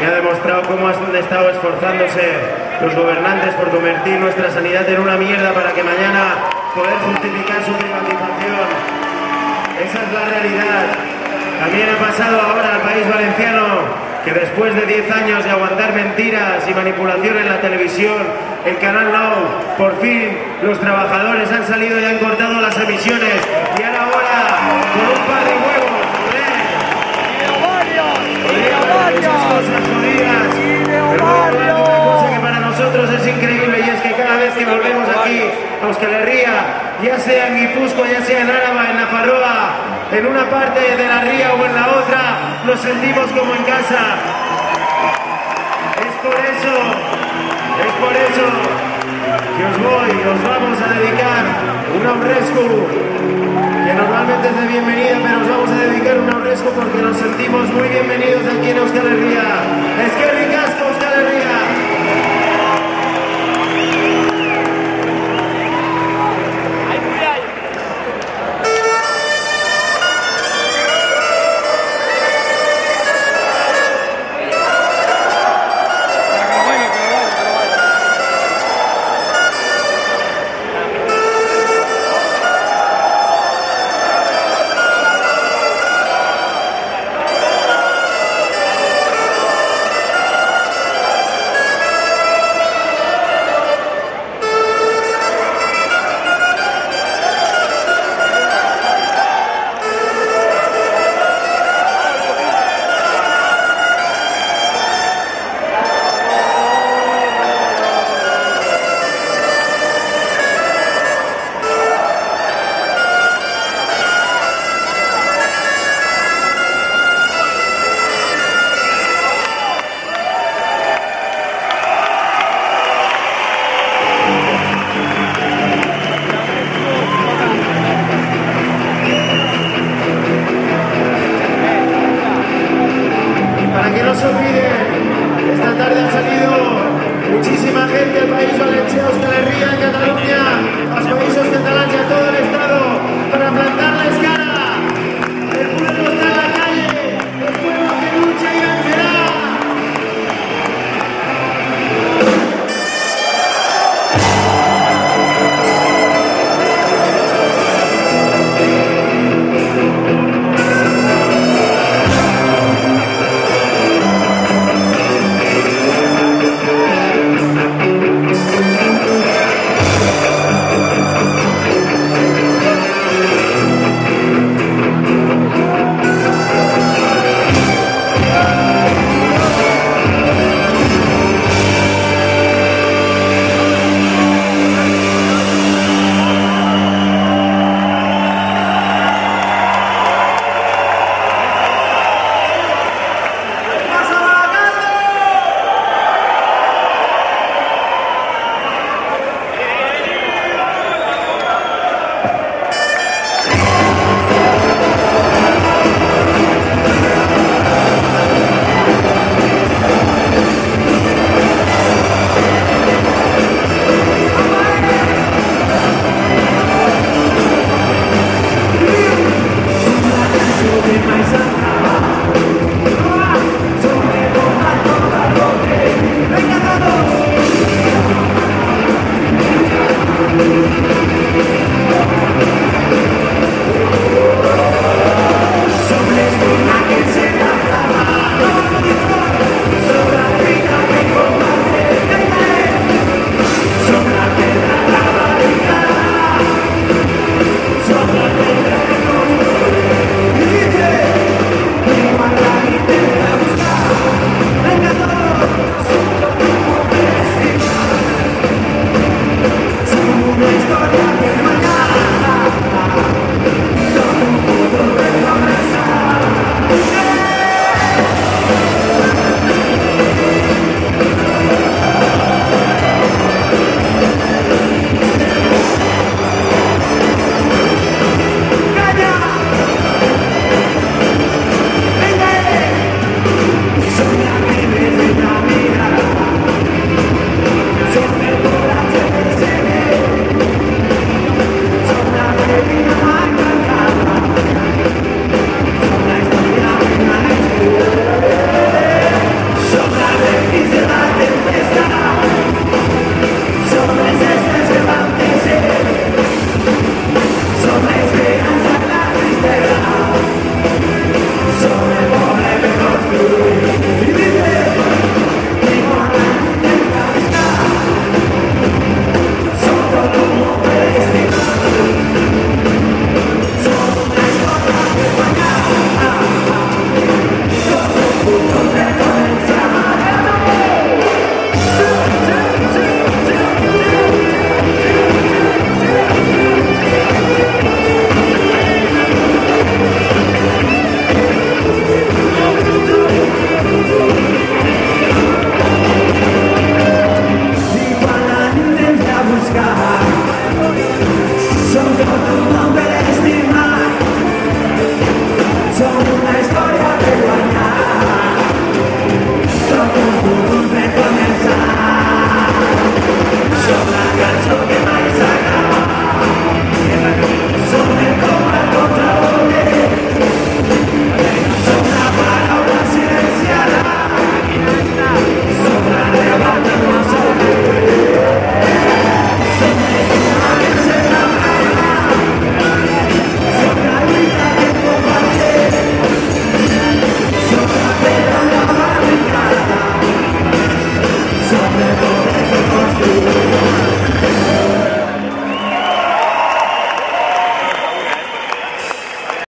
y ha demostrado cómo han estado esforzándose los gobernantes por convertir nuestra sanidad en una mierda para que mañana poder justificar su privatización. Esa es la realidad. También ha pasado ahora al país valenciano que después de 10 años de aguantar mentiras y manipulación en la televisión, el canal Now, por fin los trabajadores han salido y han cortado las emisiones a Euskal Herria, ya sea en Guipúzcoa, ya sea en Áraba, en La Parroa, en una parte de la ría o en la otra, nos sentimos como en casa. Es por eso, es por eso que os voy, os vamos a dedicar un Omrescu, que normalmente es de bienvenida, pero os vamos a dedicar un Omrescu porque nos sentimos muy bienvenidos aquí en Euskal Herria. Es que gente, país valenciano,